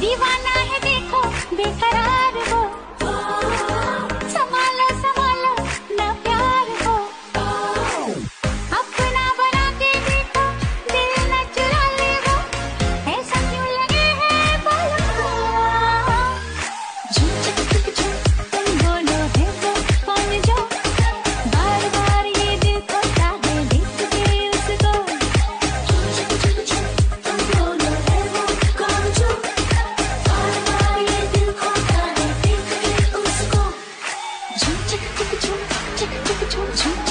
¡Viva! chu chu chu chu